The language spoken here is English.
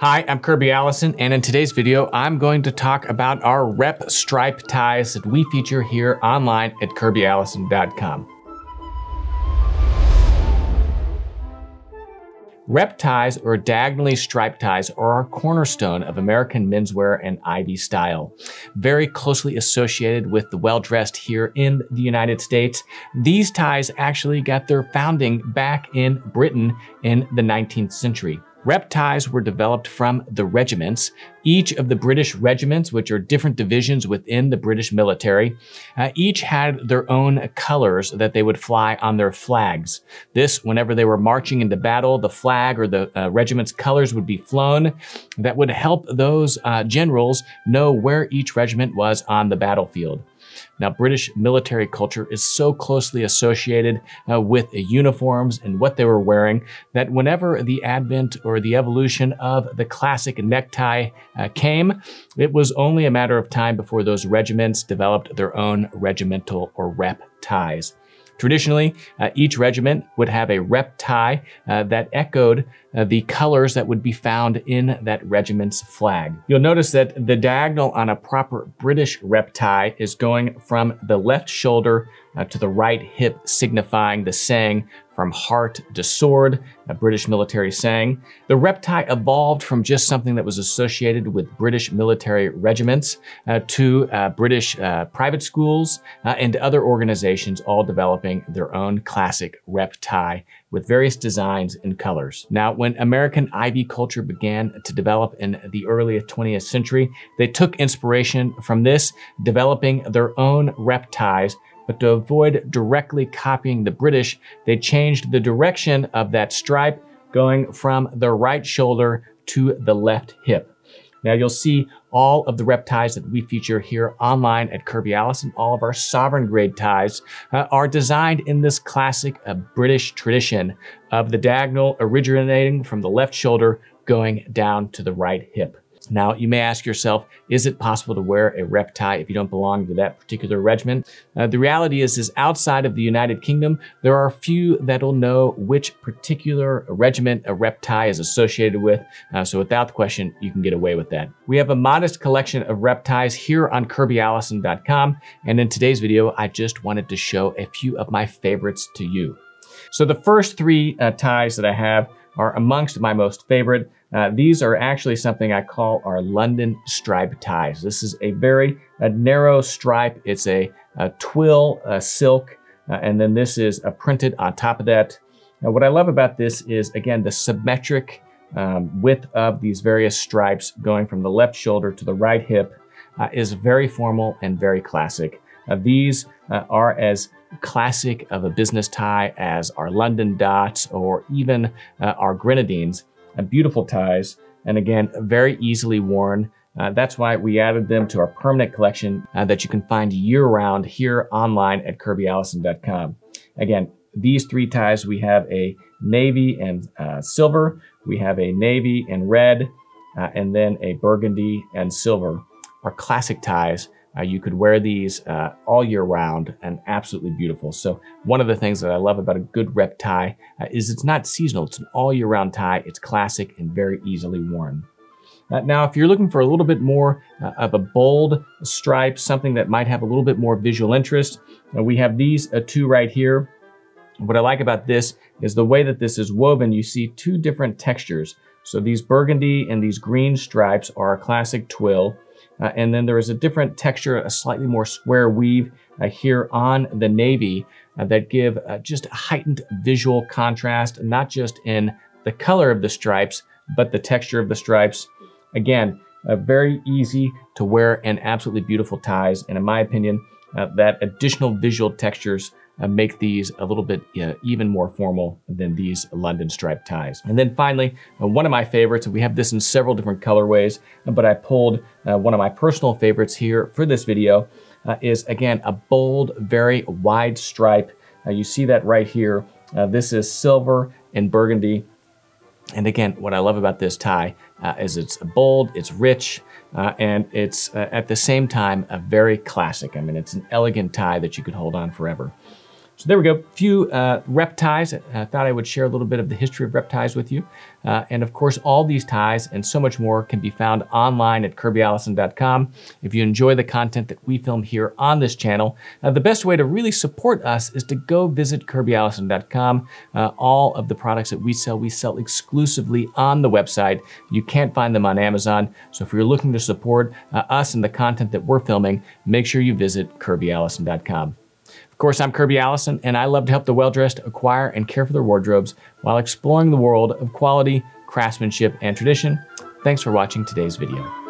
Hi, I'm Kirby Allison, and in today's video, I'm going to talk about our rep stripe ties that we feature here online at kirbyallison.com. Rep ties or diagonally striped ties are our cornerstone of American menswear and Ivy style. Very closely associated with the well-dressed here in the United States, these ties actually got their founding back in Britain in the 19th century. Rep ties were developed from the regiments. Each of the British regiments, which are different divisions within the British military, uh, each had their own colors that they would fly on their flags. This, whenever they were marching into battle, the flag or the uh, regiment's colors would be flown. That would help those uh, generals know where each regiment was on the battlefield. Now, British military culture is so closely associated uh, with uniforms and what they were wearing that whenever the advent or the evolution of the classic necktie uh, came, it was only a matter of time before those regiments developed their own regimental or rep ties. Traditionally, uh, each regiment would have a rep tie uh, that echoed uh, the colors that would be found in that regiment's flag. You'll notice that the diagonal on a proper British rep tie is going from the left shoulder uh, to the right hip, signifying the saying from heart to sword, a British military saying. The rep tie evolved from just something that was associated with British military regiments uh, to uh, British uh, private schools uh, and other organizations all developing their own classic rep tie with various designs and colors. Now, when American Ivy culture began to develop in the early 20th century, they took inspiration from this, developing their own rep ties but to avoid directly copying the British, they changed the direction of that stripe going from the right shoulder to the left hip. Now you'll see all of the rep ties that we feature here online at Kirby Allison. All of our sovereign grade ties uh, are designed in this classic uh, British tradition of the diagonal originating from the left shoulder going down to the right hip. Now, you may ask yourself, is it possible to wear a rep tie if you don't belong to that particular regiment? Uh, the reality is, is outside of the United Kingdom, there are few that'll know which particular regiment a rep tie is associated with. Uh, so without the question, you can get away with that. We have a modest collection of rep ties here on KirbyAllison.com. And in today's video, I just wanted to show a few of my favorites to you. So the first three uh, ties that I have are amongst my most favorite. Uh, these are actually something I call our London stripe ties. This is a very a narrow stripe. It's a, a twill a silk, uh, and then this is a printed on top of that. Now, what I love about this is, again, the symmetric um, width of these various stripes going from the left shoulder to the right hip uh, is very formal and very classic. Uh, these uh, are as classic of a business tie as our London dots or even our grenadines. Beautiful ties, and again, very easily worn. Uh, that's why we added them to our permanent collection uh, that you can find year round here online at kirbyallison.com. Again, these three ties, we have a navy and uh, silver, we have a navy and red, uh, and then a burgundy and silver. Our classic ties uh, you could wear these uh, all year round and absolutely beautiful. So one of the things that I love about a good rep tie uh, is it's not seasonal. It's an all year round tie. It's classic and very easily worn. Uh, now, if you're looking for a little bit more uh, of a bold stripe, something that might have a little bit more visual interest, uh, we have these two right here. What I like about this is the way that this is woven, you see two different textures. So these burgundy and these green stripes are a classic twill. Uh, and then there is a different texture, a slightly more square weave uh, here on the navy uh, that give uh, just heightened visual contrast, not just in the color of the stripes, but the texture of the stripes. Again, very easy to wear and absolutely beautiful ties. And in my opinion, uh, that additional visual textures uh, make these a little bit uh, even more formal than these London striped ties. And then finally, uh, one of my favorites, we have this in several different colorways, but I pulled uh, one of my personal favorites here for this video, uh, is again, a bold, very wide stripe. you see that right here. this is silver and burgundy. And again, what I love about this tie uh, is it's bold, it's rich, uh, and it's uh, at the same time a very classic. I mean, it's an elegant tie that you could hold on forever. So there we go. A few uh, rep ties. I thought I would share a little bit of the history of rep ties with you. Uh, and of course, all these ties and so much more can be found online at kirbyallison.com. If you enjoy the content that we film here on this channel, uh, the best way to really support us is to go visit kirbyallison.com. Uh, all of the products that we sell, we sell exclusively on the website. You can't find them on Amazon. So if you're looking to support uh, us and the content that we're filming, make sure you visit kirbyallison.com. Of course, I'm Kirby Allison, and I love to help the well-dressed acquire and care for their wardrobes while exploring the world of quality, craftsmanship, and tradition. Thanks for watching today's video.